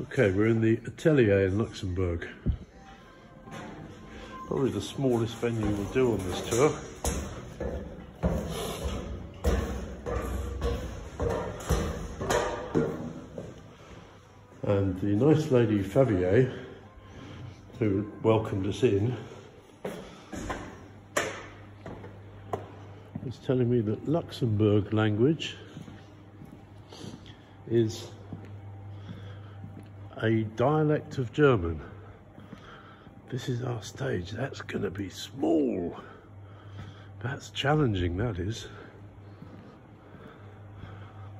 Okay, we're in the Atelier in Luxembourg. Probably the smallest venue we'll do on this tour. And the nice lady Favier, who welcomed us in, is telling me that Luxembourg language is a dialect of German. This is our stage. That's going to be small. That's challenging, that is.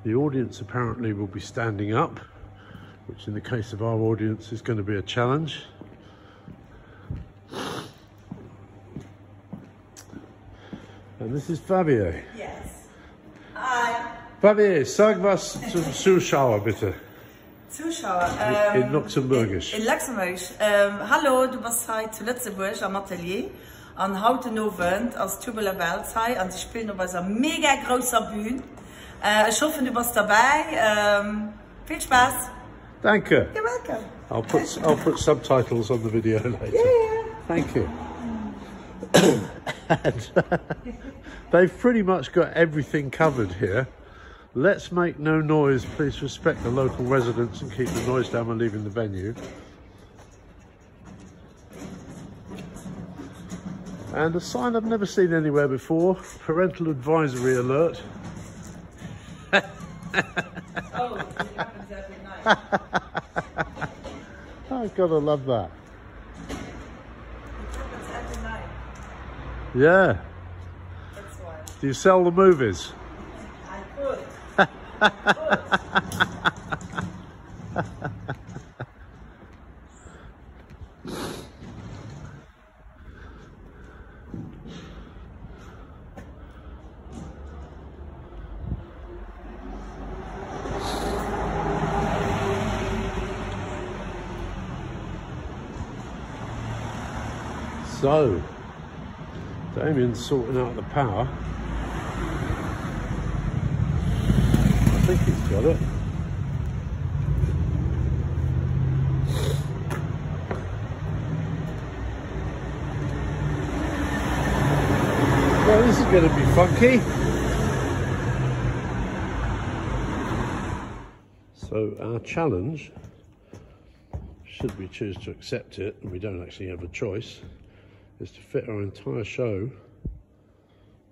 The audience apparently will be standing up, which in the case of our audience is going to be a challenge. And this is Fabier. Yes. Hi. Fabier, sag was zum Zuschauer bitte. Zuschauer. In Ähm, Luxemburgisch. in Luxemburg. Ähm, um, hallo, du bist heute zu Lützeburg am Atelier. An heute Abend als Tubular Belzei und sie spielen auf einer mega großer Bühne. Äh, ich hoffe, du bist dabei. Ähm, viel Spaß. Danke. You're welcome. I'll put I'll put subtitles on the video later. Yeah. Thank you. and, they've pretty much got everything covered here. Let's make no noise. Please respect the local residents and keep the noise down when leaving the venue. And a sign I've never seen anywhere before, parental advisory alert. Oh, it happens every night. I've got to love that. It every night. Yeah. Do you sell the movies? I could. I could. So, Damien's sorting out the power. Think he's got it. Well, this is going to be funky. So, our challenge, should we choose to accept it, and we don't actually have a choice, is to fit our entire show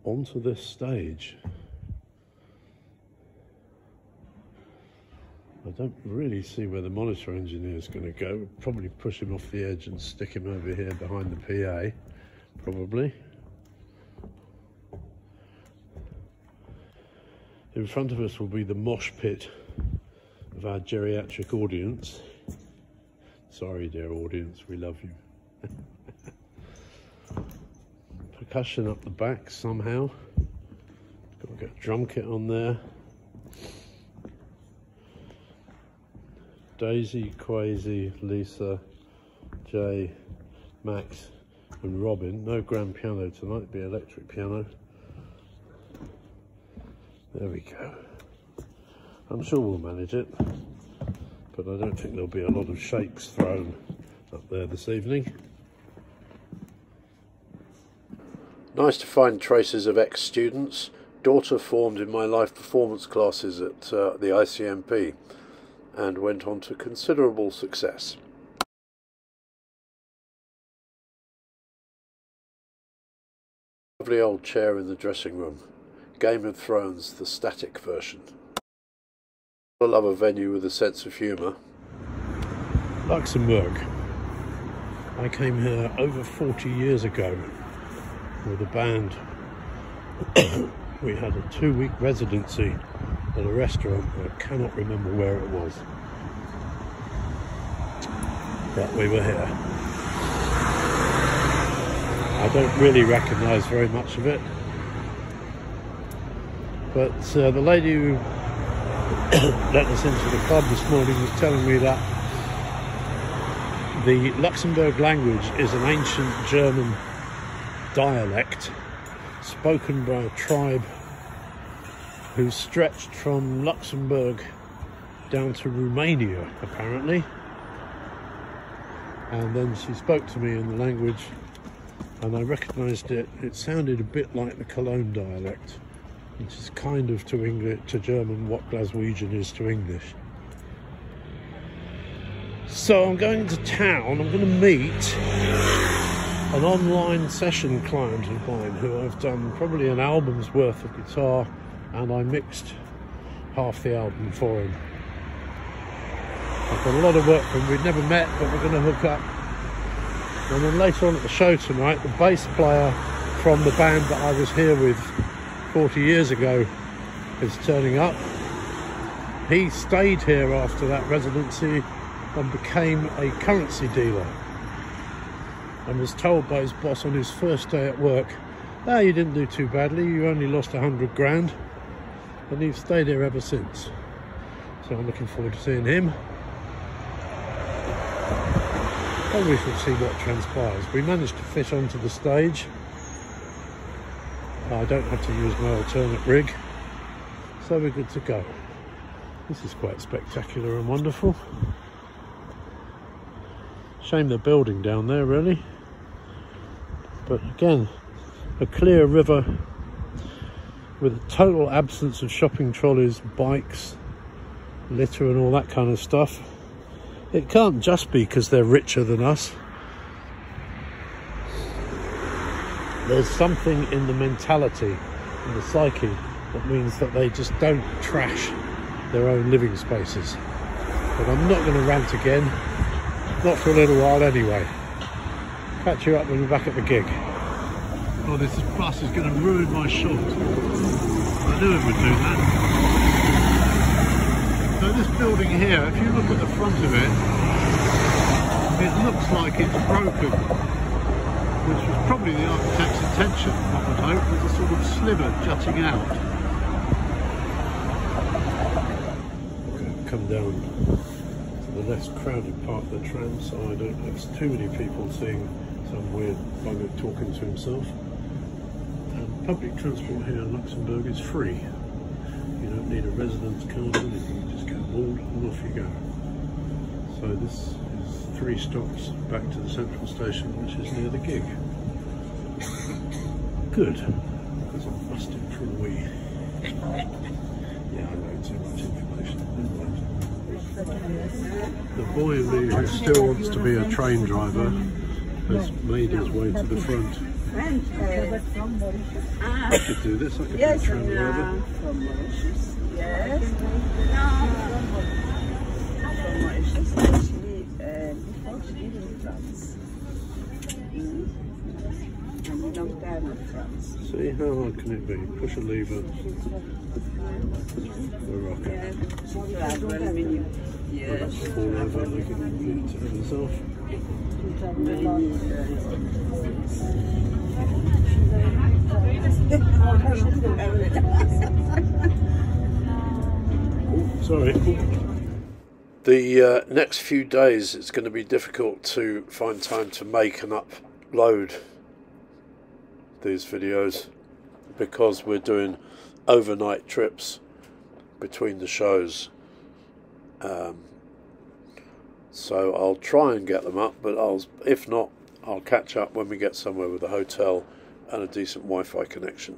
onto this stage. I don't really see where the monitor engineer is going to go. We'll probably push him off the edge and stick him over here behind the PA, probably. In front of us will be the mosh pit of our geriatric audience. Sorry, dear audience, we love you. percussion up the back somehow. Got to get a drum kit on there. Daisy, Quasi, Lisa, Jay, Max, and Robin. No grand piano tonight, be electric piano. There we go. I'm sure we'll manage it, but I don't think there'll be a lot of shakes thrown up there this evening. Nice to find traces of ex-students. Daughter formed in my life performance classes at uh, the ICMP and went on to considerable success. Lovely old chair in the dressing room. Game of Thrones, the static version. I love a venue with a sense of humour. Luxembourg. I came here over 40 years ago with a band. we had a two week residency at a restaurant. I cannot remember where it was. But we were here. I don't really recognise very much of it. But uh, the lady who let us into the club this morning was telling me that the Luxembourg language is an ancient German dialect spoken by a tribe who stretched from Luxembourg down to Romania, apparently. And then she spoke to me in the language, and I recognised it. It sounded a bit like the Cologne dialect, which is kind of to English to German what Glaswegian is to English. So I'm going to town. I'm going to meet an online session client of mine who I've done probably an album's worth of guitar, and I mixed half the album for him. I've got a lot of work for him. We've never met, but we're going to hook up. And then later on at the show tonight, the bass player from the band that I was here with 40 years ago is turning up. He stayed here after that residency and became a currency dealer and was told by his boss on his first day at work, ah, you didn't do too badly, you only lost a hundred grand. And he's stayed here ever since. So I'm looking forward to seeing him. And we shall see what transpires. We managed to fit onto the stage. I don't have to use my alternate rig. So we're good to go. This is quite spectacular and wonderful. Shame the building down there really. But again, a clear river with a total absence of shopping trolleys, bikes, litter and all that kind of stuff. It can't just be because they're richer than us. There's something in the mentality, in the psyche, that means that they just don't trash their own living spaces. But I'm not going to rant again, not for a little while anyway. Catch you up when we're back at the gig. Oh, this bus is going to ruin my shot. It would do that. So this building here, if you look at the front of it, it looks like it's broken, which was probably the architect's intention, I would hope, with a sort of sliver jutting out. Come down to the less crowded part of the tram so I don't have too many people seeing some weird bugger talking to himself. Public transport here in Luxembourg is free. You don't need a residence card or anything, you just get aboard and off you go. So this is three stops back to the central station, which is near the gig. Good, because I'm busted for a wee. yeah, I know too much information. The boy in me who still wants to be a train driver has made his way to the front. I could do this, I could Yes, be a train uh, from Mauritius. Yes. No. From Mauritius, actually, uh, before she lived in France. Mm. And France. See, how hard can it be? Push a lever, the rocket. Yes. Travel menu. Yes. Fall over, make it move to himself. Sorry. The uh, next few days, it's going to be difficult to find time to make and upload these videos because we're doing overnight trips between the shows. Um, so I'll try and get them up, but I'll if not, I'll catch up when we get somewhere with a hotel and a decent Wi-Fi connection.